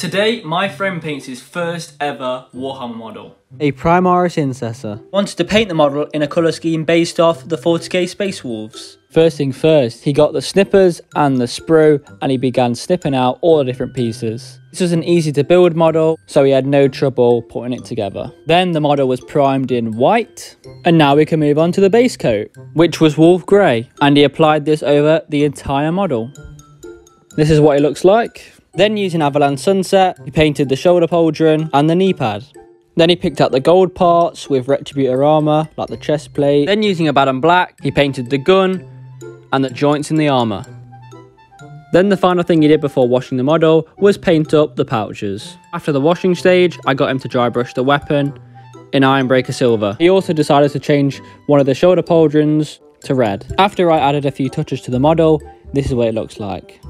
Today, my friend paints his first ever Warhammer model. A Primaris Incessor. Wanted to paint the model in a colour scheme based off the 40k Space Wolves. First thing first, he got the snippers and the sprue and he began snipping out all the different pieces. This was an easy to build model, so he had no trouble putting it together. Then the model was primed in white, and now we can move on to the base coat, which was wolf grey, and he applied this over the entire model. This is what it looks like. Then using Averland Sunset, he painted the shoulder pauldron and the knee pad. Then he picked out the gold parts with Retributor armour, like the chest plate. Then using Abaddon Black, he painted the gun and the joints in the armour. Then the final thing he did before washing the model was paint up the pouches. After the washing stage, I got him to dry brush the weapon in Ironbreaker Silver. He also decided to change one of the shoulder pauldrons to red. After I added a few touches to the model, this is what it looks like.